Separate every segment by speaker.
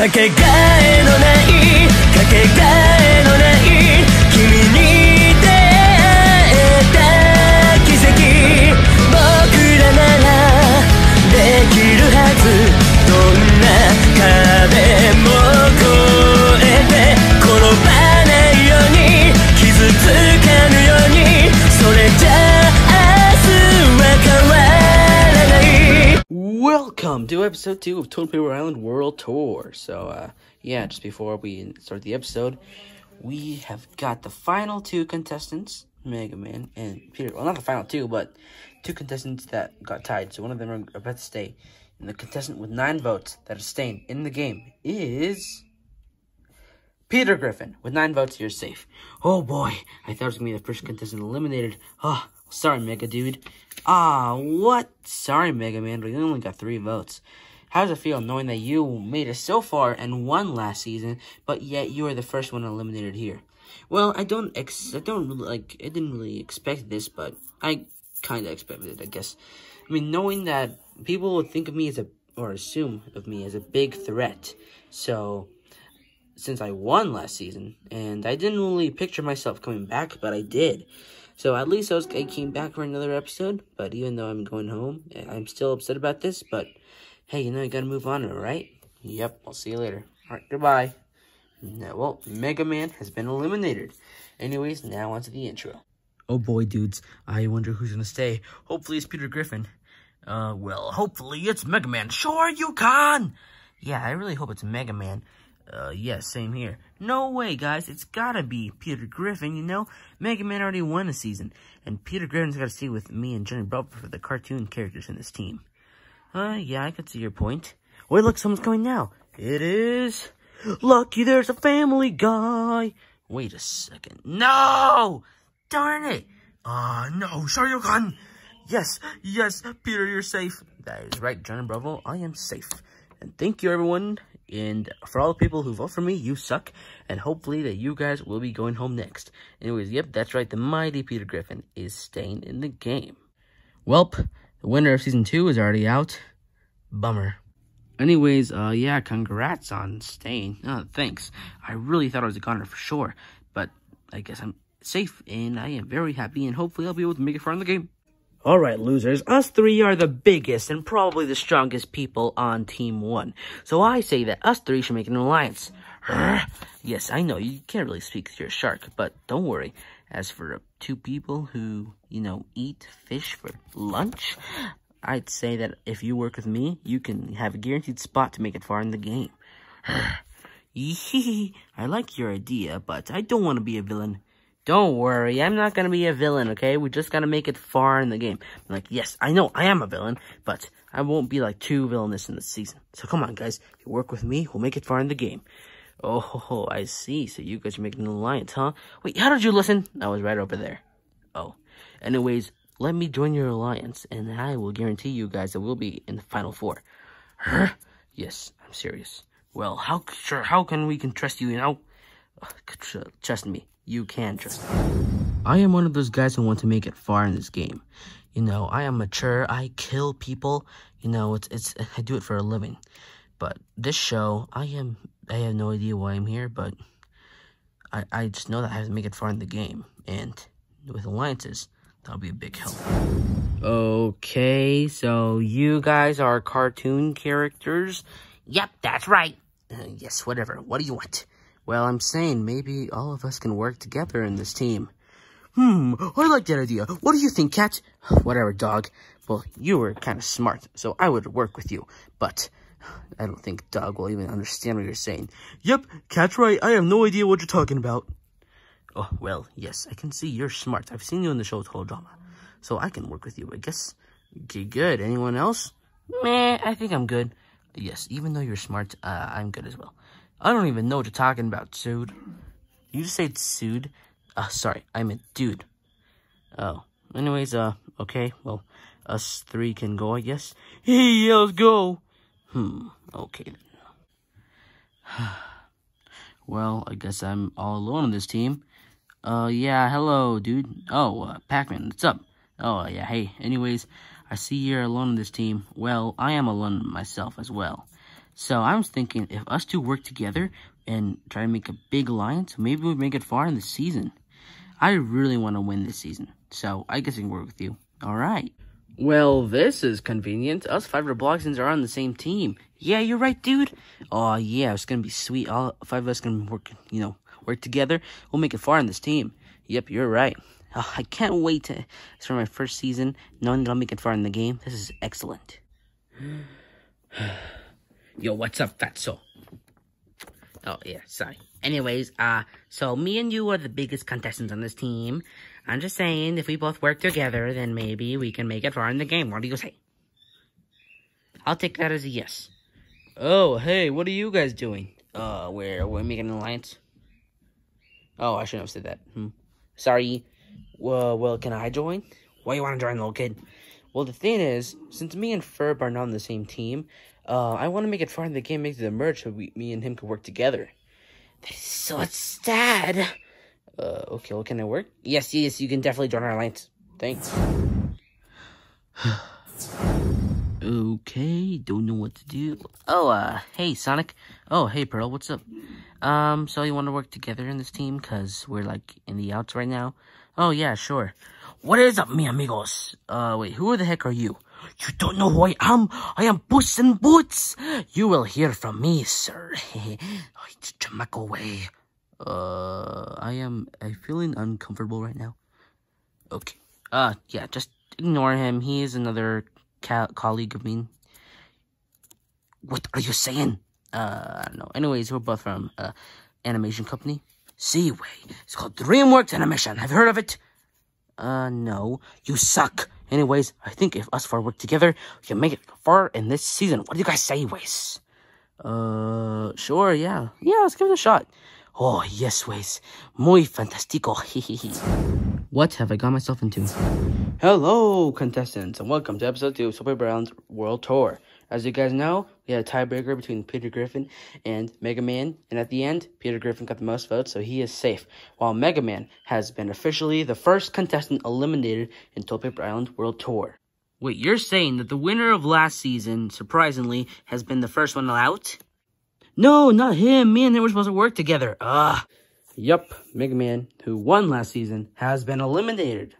Speaker 1: かけがえのないかけがえ
Speaker 2: Welcome to episode two of Total Paper Island World Tour. So, uh, yeah, just before we start the episode, we have got the final two contestants, Mega Man and Peter. Well, not the final two, but two contestants that got tied. So one of them are about to stay. And the contestant with nine votes that is staying in the game is Peter Griffin. With nine votes, you're safe. Oh boy, I thought it was gonna be the first contestant eliminated. Oh, sorry, Mega Dude. Ah, what? Sorry, Mega Man, you only got three votes. How does it feel knowing that you made it so far and won last season, but yet you are the first one eliminated here? Well, I don't ex- I don't really, like I didn't really expect this, but I kind of expected it, I guess. I mean, knowing that people would think of me as a or assume of me as a big threat. So, since I won last season, and I didn't really picture myself coming back, but I did. So at least I, came back for another episode, but even though I'm going home, I'm still upset about this, but hey, you know, you gotta move on, alright? Yep, I'll see you later. Alright, goodbye. No, well, Mega Man has been eliminated. Anyways, now onto the intro. Oh boy, dudes, I wonder who's gonna stay. Hopefully it's Peter Griffin. Uh, well, hopefully it's Mega Man. Sure you can! Yeah, I really hope it's Mega Man. Uh, yeah, same here. No way, guys. It's gotta be Peter Griffin, you know? Mega Man already won a season, and Peter Griffin's gotta stay with me and Johnny Bravo for the cartoon characters in this team. Uh, yeah, I could see your point. Wait, look, someone's coming now. It is... Lucky there's a family guy. Wait a second. No! Darn it! Ah, uh, no, Shoryuken! Yes, yes, Peter, you're safe. That is right, Johnny Bravo, I am safe. And thank you, everyone. And for all the people who vote for me, you suck. And hopefully that you guys will be going home next. Anyways, yep, that's right. The mighty Peter Griffin is staying in the game. Welp, the winner of Season 2 is already out. Bummer. Anyways, uh, yeah, congrats on staying. Uh, thanks. I really thought I was a goner for sure. But I guess I'm safe, and I am very happy, and hopefully I'll be able to make it far in the game. Alright, losers, us three are the biggest and probably the strongest people on Team 1. So I say that us three should make an alliance. yes, I know, you can't really speak to your shark, but don't worry. As for two people who, you know, eat fish for lunch, I'd say that if you work with me, you can have a guaranteed spot to make it far in the game. I like your idea, but I don't want to be a villain. Don't worry, I'm not gonna be a villain, okay? We just gotta make it far in the game. I'm like, yes, I know I am a villain, but I won't be like too villainous in this season. So come on, guys. You work with me, we'll make it far in the game. Oh, I see. So you guys are making an alliance, huh? Wait, how did you listen? I was right over there. Oh. Anyways, let me join your alliance, and I will guarantee you guys that we'll be in the final four. Huh? Yes, I'm serious. Well, how sure? How can we can trust you? You know, trust me you can trust. I am one of those guys who want to make it far in this game. You know, I am mature, I kill people, you know, it's, it's, I do it for a living. But this show, I am, I have no idea why I'm here, but I, I just know that I have to make it far in the game. And with alliances, that'll be a big help. Okay, so you guys are cartoon characters? Yep, that's right. Uh, yes, whatever. What do you want? Well, I'm saying maybe all of us can work together in this team. Hmm, I like that idea. What do you think, Cat? Whatever, dog. Well, you were kind of smart, so I would work with you. But I don't think Dog will even understand what you're saying. Yep, Cat's right. I have no idea what you're talking about. Oh, well, yes, I can see you're smart. I've seen you in the show Total Drama. So I can work with you, I guess. Okay, good. Anyone else? Meh, I think I'm good. Yes, even though you're smart, uh, I'm good as well. I don't even know what you're talking about, dude. You just said sued? Uh, sorry, I meant dude. Oh, anyways, uh, okay, well, us three can go, I guess. Hey, let's go. Hmm, okay well, I guess I'm all alone on this team. Uh, yeah, hello, dude. Oh, uh, Pac-Man, what's up? Oh, yeah, hey, anyways, I see you're alone on this team. Well, I am alone myself as well. So I was thinking if us two work together and try to make a big alliance, maybe we'll make it far in the season. I really want to win this season, so I guess I can work with you. All right. Well, this is convenient. Us five Robloxians are on the same team. Yeah, you're right, dude. Oh, yeah, it's gonna be sweet. All five of us can work, you know, work together. We'll make it far in this team. Yep, you're right. Oh, I can't wait to start my first season, knowing that I'll make it far in the game. This is excellent. Yo, what's up, fatso? Oh, yeah, sorry. Anyways, uh, so me and you are the biggest contestants on this team. I'm just saying, if we both work together, then maybe we can make it far in the game. What do you say? I'll take that as a yes. Oh, hey, what are you guys doing? Uh, we're, we're making an alliance. Oh, I shouldn't have said that. Hmm. Sorry. Well, well, can I join? Why you want to join, little kid? Well, the thing is, since me and Ferb are not on the same team, uh, I want to make it far in the game, make the merge so we, me and him can work together. That is so sad. Uh, okay, well, can it work? Yes, yes, you can definitely join our alliance. Thanks. okay, don't know what to do. Oh, uh, hey, Sonic. Oh, hey, Pearl, what's up? Um, so you want to work together in this team? Because we're, like, in the outs right now? Oh, yeah, sure. What is up, mi amigos? Uh, wait, who the heck are you? You don't know who I am? I am Puss in Boots. You will hear from me, sir. Chamaco way. Uh, I am I'm feeling uncomfortable right now. Okay. Uh, yeah, just ignore him. He is another colleague of mine. What are you saying? Uh, I don't know. Anyways, we're both from, uh, animation company. Seaway. It's called DreamWorks Animation. Have you heard of it? Uh, no. You suck. Anyways, I think if us four work together, we can make it far in this season. What do you guys say, Waze? Uh, sure, yeah. Yeah, let's give it a shot. Oh, yes, Waze. Muy fantastico. what have I got myself into? Hello, contestants, and welcome to episode 2 of Super Brown's World Tour. As you guys know, we had a tiebreaker between Peter Griffin and Mega Man, and at the end, Peter Griffin got the most votes, so he is safe, while Mega Man has been officially the first contestant eliminated in Toilet Paper Island World Tour. Wait, you're saying that the winner of last season, surprisingly, has been the first one out? No, not him. Me and him were supposed to work together. Ugh. Yup, Mega Man, who won last season, has been eliminated.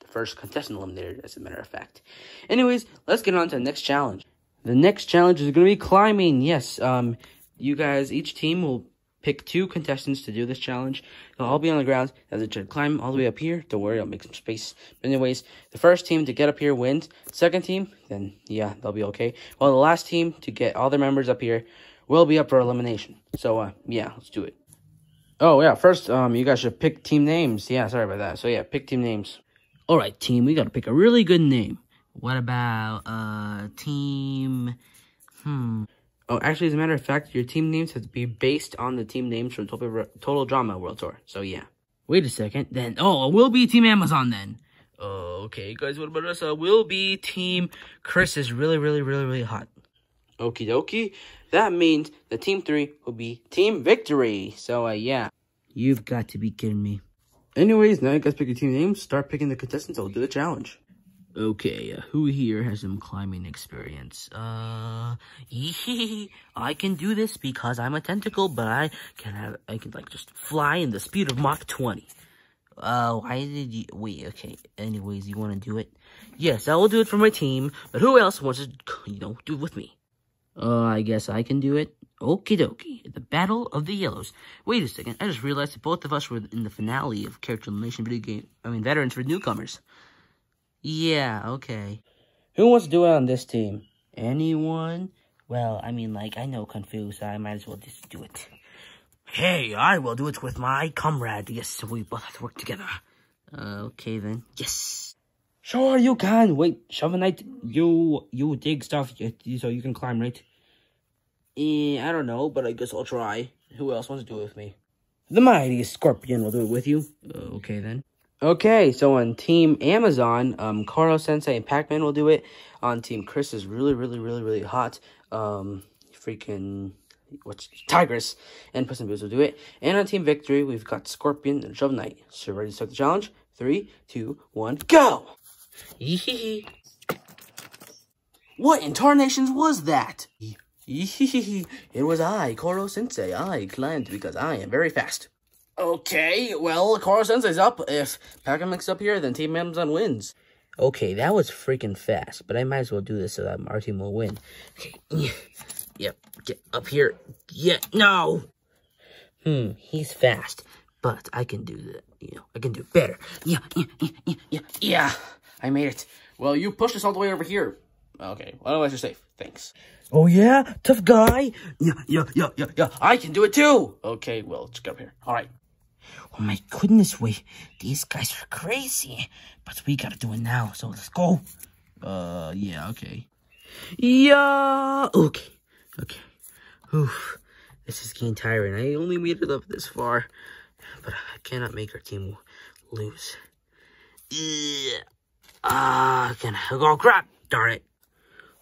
Speaker 2: The first contestant eliminated, as a matter of fact. Anyways, let's get on to the next challenge. The next challenge is going to be climbing. Yes, um, you guys, each team will pick two contestants to do this challenge. They'll all be on the ground as try to climb all the way up here. Don't worry, I'll make some space. But anyways, the first team to get up here wins. Second team, then yeah, they'll be okay. Well, the last team to get all their members up here will be up for elimination. So uh, yeah, let's do it. Oh yeah, first um, you guys should pick team names. Yeah, sorry about that. So yeah, pick team names. All right, team, we gotta pick a really good name. What about, uh, team, hmm. Oh, actually, as a matter of fact, your team names have to be based on the team names from Total, Total Drama World Tour. So, yeah. Wait a second. Then, oh, we'll be Team Amazon then. Okay, guys, what about us? Uh, we'll be Team Chris is really, really, really, really hot. Okie dokie. That means the Team 3 will be Team Victory. So, uh, yeah. You've got to be kidding me. Anyways, now you guys pick your team names. Start picking the contestants. I'll do the challenge. Okay, uh, who here has some climbing experience? Uh, I can do this because I'm a tentacle, but I can have, I can like just fly in the speed of Mach 20. Uh, why did you, wait, okay, anyways, you want to do it? Yes, I will do it for my team, but who else wants to, you know, do it with me? Uh, I guess I can do it. Okie dokie, the Battle of the Yellows. Wait a second, I just realized that both of us were in the finale of Character Elimination Video Game, I mean, Veterans for Newcomers. Yeah, okay. Who wants to do it on this team? Anyone? Well, I mean, like, I know Kung Fu, so I might as well just do it. Hey, I will do it with my comrade. Yes, we both have to work together. Uh, okay then. Yes. Sure, you can. Wait, Shovel Knight, you, you dig stuff so you can climb, right? Eh, I don't know, but I guess I'll try. Who else wants to do it with me? The mighty Scorpion will do it with you. Uh, okay then. Okay, so on Team Amazon, um, Koro Sensei and Pac-Man will do it. On Team Chris is really, really, really, really hot. Um, freaking, what's, Tigress and Puss in Boots will do it. And on Team Victory, we've got Scorpion and Shovel Knight. So ready to start the challenge? Three, two, one, go! What in tarnations was that? it was I, Koro Sensei. I climbed because I am very fast. Okay, well, Koro Sensei's up. If Pac-Man's up here, then Team Amazon wins. Okay, that was freaking fast, but I might as well do this so that our team will win. Okay, yep, get up here. Yeah, no! Hmm, he's fast, but I can do that, you know, I can do better. Yeah, yeah, yeah, yeah, yeah, I made it. Well, you pushed us all the way over here. Okay, well, otherwise you're safe. Thanks. Oh, yeah? Tough guy? Yeah, yeah, yeah, yeah, yeah. I can do it too. Okay, well, just get up here. All right. Oh my goodness, wait. These guys are crazy. But we gotta do it now, so let's go. Uh, yeah, okay. Yeah, okay. Okay. Oof. This is getting tiring. I only made it up this far. But I cannot make our team lose. Ah, uh, can I? Oh, crap. Darn it.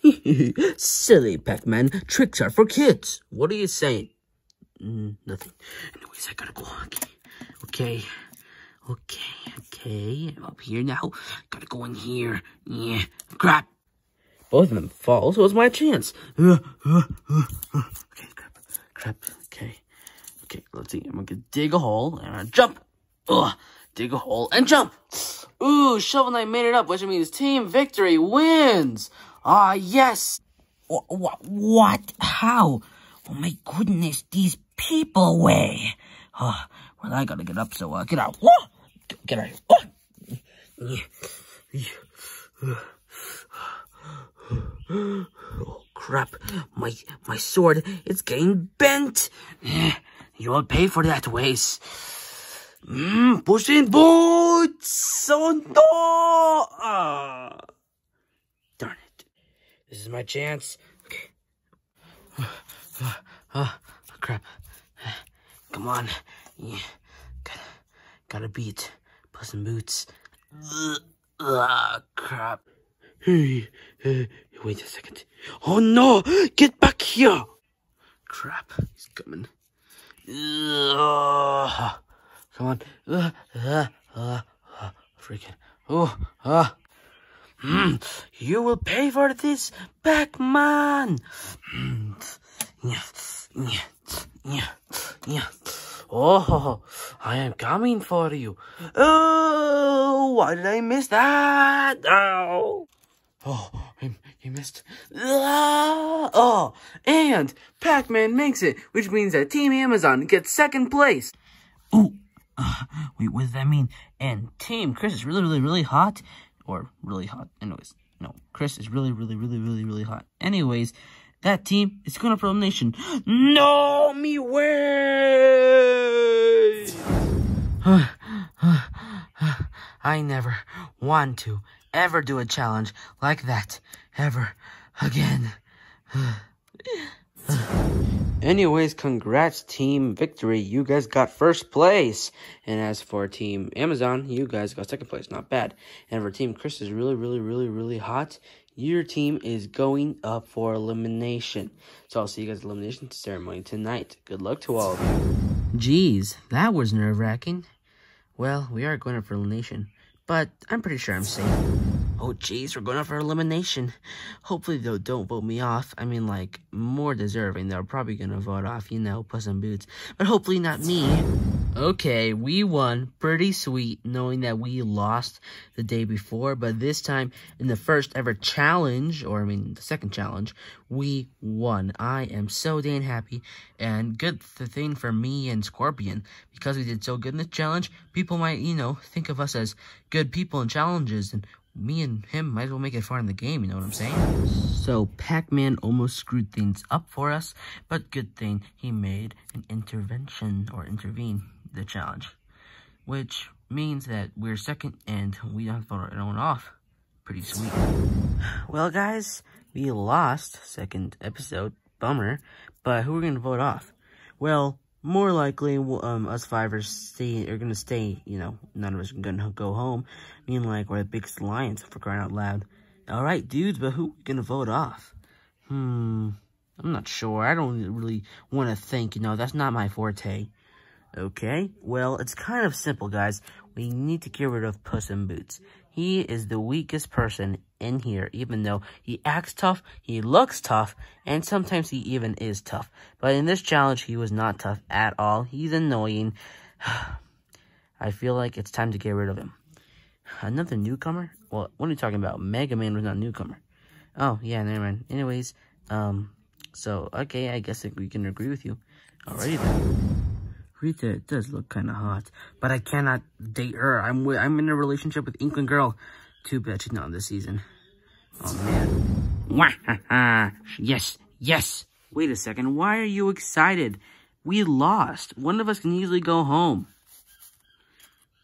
Speaker 2: Silly Pac-Man, tricks are for kids. What are you saying? Mm, nothing. Anyways, I gotta go. Okay. Okay. Okay. Okay. I'm up here now. Gotta go in here. Yeah. Crap. Both of them fall, so it's my chance. Uh, uh, uh, okay, crap. Crap. Okay. Okay, let's see. I'm gonna dig a hole and jump. Ugh. Dig a hole and jump. Ooh, Shovel Knight made it up, which means team victory wins. Ah, yes.
Speaker 3: What? What? How? Oh my goodness, these people way. Oh, well, I gotta get up, so uh, get out. Get out. Oh.
Speaker 2: oh crap! My my sword, it's getting bent. Eh, you'll pay for that, Waze. Mmm, Puss in Boots. Oh no! Ah. Darn it. This is my chance. Okay. Oh, oh, crap. Eh, come on. Yeah. Gotta, gotta beat Puss in Boots. Ugh, crap. Hey, hey, wait a second. Oh no! Get back here! Crap, he's coming. Ugh. Come on. Uh, uh, uh, uh, freaking. Oh, ah. Mm, you will pay for this, Pac-Man. Oh, I am coming for you. Oh, why did I miss that? Oh, oh, he missed. Ah, oh, and Pac-Man makes it, which means that Team Amazon gets second place.
Speaker 3: Oh, uh, wait, what does that mean? And Team Chris is really, really, really hot or really hot. Anyways, no, Chris is really, really, really, really, really hot. Anyways, that team is going for elimination. No, me way! I never want to ever do a challenge like that ever again.
Speaker 2: Anyways, congrats team victory. You guys got first place. And as for team Amazon, you guys got second place. Not bad. And for team Chris is really, really, really, really hot. Your team is going up for elimination. So I'll see you guys at elimination ceremony tonight. Good luck to all of you.
Speaker 3: Jeez, that was nerve-wracking. Well, we are going up for elimination. But I'm pretty sure I'm safe. Oh, jeez, we're going up for elimination. Hopefully, they don't vote me off. I mean, like, more deserving. They're probably going to vote off, you know, Puss in Boots. But hopefully not me. Okay, we won. Pretty sweet, knowing that we lost the day before. But this time, in the first ever challenge, or I mean, the second challenge, we won. I am so damn happy. And good thing for me and Scorpion. Because we did so good in the challenge, people might, you know, think of us as good people in challenges. And me and him might as well make it far in the game, you know what I'm saying? So, Pac-Man almost screwed things up for us, but good thing he made an intervention, or intervene, the challenge. Which means that we're second, and we don't have to vote anyone off. Pretty sweet. Well, guys, we lost second episode. Bummer. But who are we going to vote off? Well, more likely, um, us five are, stay, are gonna stay, you know, none of us are gonna go home. I mean, like, we're the biggest alliance, for crying out loud. Alright, dudes, but who are gonna vote off? Hmm, I'm not sure. I don't really want to think, you know, that's not my forte.
Speaker 2: Okay, well, it's kind of simple, guys. We need to get rid of Puss in Boots. He is the weakest person in here, even though he acts tough, he looks tough, and sometimes he even is tough. But in this challenge, he was not tough at all. He's annoying. I feel like it's time to get rid of him. Another newcomer? Well, what are you talking about? Mega Man was not a newcomer. Oh, yeah, never mind. Anyways, um, so, okay, I guess we can agree with you. Alrighty then. Rita it does look kind of hot, but I cannot date her. I'm I'm in a relationship with Inkling Girl. Too bad she's not this season. Oh man. yes, yes. Wait a second. Why are you excited? We lost. One of us can easily go home.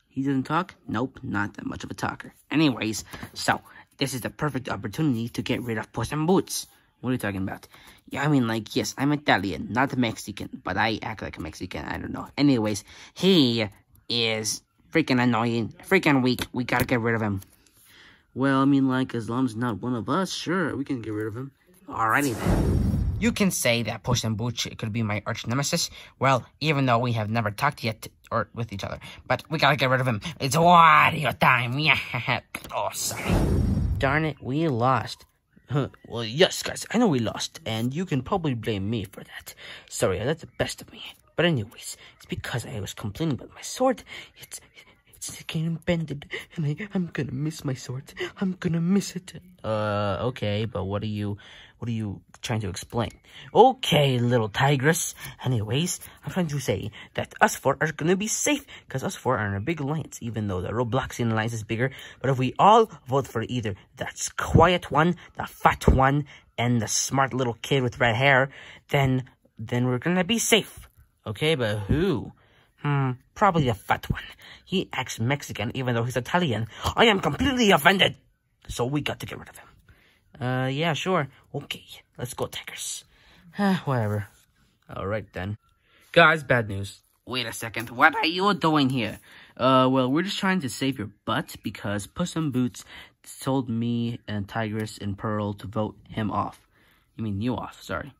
Speaker 2: He doesn't talk? Nope, not that much of a talker. Anyways, so this is the perfect opportunity to get rid of Puss in Boots. What are you talking about? Yeah, I mean, like, yes, I'm Italian, not Mexican, but I act like a Mexican. I don't know. Anyways, he is freaking annoying, freaking weak. We gotta get rid of him. Well, I mean, like, as long as not one of us, sure, we can get rid of him. Alrighty then.
Speaker 4: You can say that Puss in Boots could be my arch nemesis. Well, even though we have never talked yet or with each other, but we gotta get rid of him. It's Wario time. Yeah. oh, sorry.
Speaker 2: Darn it, we lost. Well, yes, guys, I know we lost, and you can probably blame me for that. Sorry, I let the best of me. But anyways, it's because I was complaining about my sword. It's it's getting bended, and I, I'm gonna miss my sword. I'm gonna miss it. Uh, okay, but what are you, what are you trying to explain? Okay, little tigress. Anyways, I'm trying to say that us four are gonna be safe, because us four are in a big alliance, even though the Robloxian alliance is bigger. But if we all vote for either that quiet one, the fat one, and the smart little kid with red hair, then, then we're gonna be safe. Okay, but who? Hmm, probably the fat one. He acts Mexican even though he's Italian. I am completely offended. So we got to get rid of him. Uh, yeah, sure. Okay, let's go, Tigress. Whatever. Alright then. Guys, bad news.
Speaker 4: Wait a second. What are you doing here?
Speaker 2: Uh, well, we're just trying to save your butt because Puss in Boots told me and Tigress and Pearl to vote him off. You mean you off, sorry.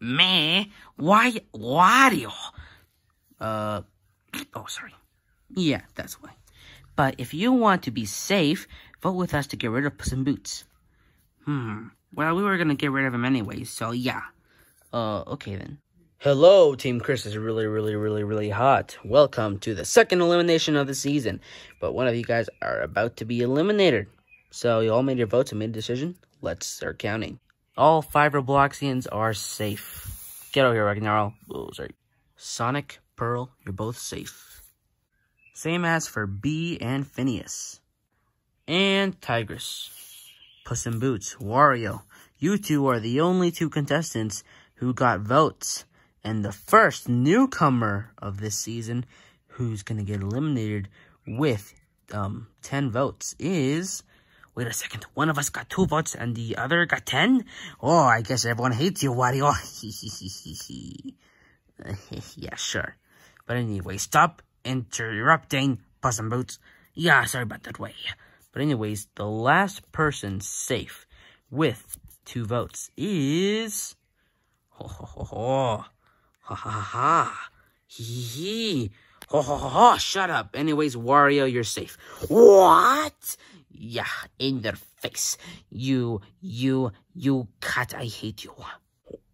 Speaker 4: Me? Why? Wario?
Speaker 2: Uh, Oh, sorry. Yeah, that's why. But if you want to be safe, vote with us to get rid of Puss in Boots.
Speaker 4: Hmm. Well, we were gonna get rid of him anyway, so yeah.
Speaker 2: Uh, okay then. Hello, Team Chris is really, really, really, really hot. Welcome to the second elimination of the season. But one of you guys are about to be eliminated. So you all made your votes and made a decision? Let's start counting. All five Robloxians are safe. Get over here, Ragnarok. Oh, sorry. Sonic, Pearl, you're both safe. Same as for B and Phineas. And Tigress. Puss in Boots, Wario. You two are the only two contestants who got votes. And the first newcomer of this season who's going to get eliminated with um 10 votes is... Wait a second, one of us got two votes and the other got 10? Oh, I guess everyone hates you, Wario. yeah, sure. But anyway, stop interrupting, Puss in Boots. Yeah, sorry about that way. But anyways, the last person safe with two votes is... Ho ho ho ho. Ha ha ha. Hee hee. Ho ho ho ho. Shut up. Anyways, Wario, you're safe. What? Yeah, in their face. You, you, you cut. I hate you.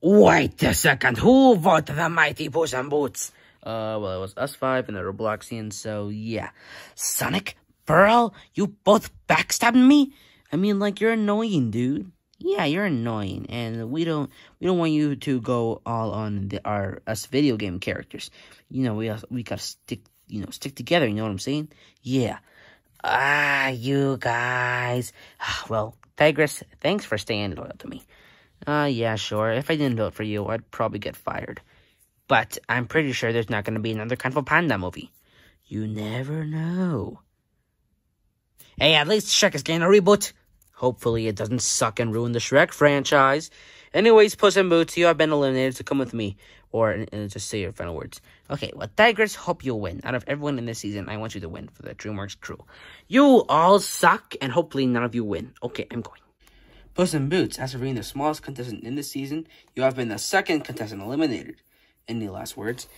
Speaker 4: Wait a second. Who voted the mighty Puss in Boots?
Speaker 2: Uh, well, it was us five and the Robloxians, so yeah.
Speaker 4: Sonic, Pearl, you both backstabbed me?
Speaker 2: I mean, like, you're annoying, dude. Yeah, you're annoying, and we don't we don't want you to go all on the, our us video game characters. You know, we we gotta stick you know stick together. You know what I'm saying? Yeah.
Speaker 4: Ah, you guys.
Speaker 2: Well, Tigress, thanks for staying loyal to me. Uh, yeah, sure. If I didn't vote for you, I'd probably get fired. But I'm pretty sure there's not going to be another Kung Fu Panda movie. You never know.
Speaker 4: Hey, at least Shrek is getting a reboot.
Speaker 2: Hopefully it doesn't suck and ruin the Shrek franchise. Anyways, Puss in Boots, you have been eliminated, so come with me. Or and just say your final words. Okay, well, Tigress, hope you'll win. Out of everyone in this season, I want you to win for the DreamWorks crew. You all suck, and hopefully none of you win. Okay, I'm going. Puss in Boots, after being the smallest contestant in this season, you have been the second contestant eliminated. Any last words?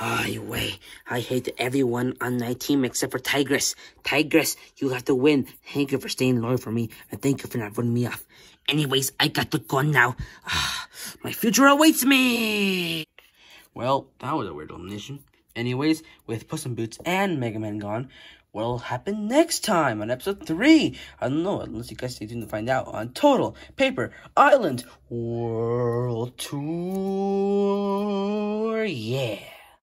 Speaker 3: Anyway, I hate everyone on my team except for Tigress. Tigress, you have to win. Thank you for staying loyal for me, and thank you for not running me off. Anyways, I got to go now. Ah, my future awaits me!
Speaker 2: Well, that was a weird elimination. Anyways, with Puss in Boots and Mega Man gone, what'll happen next time on episode 3? I don't know, unless you guys stay tuned to find out on Total Paper Island World Tour. Yeah.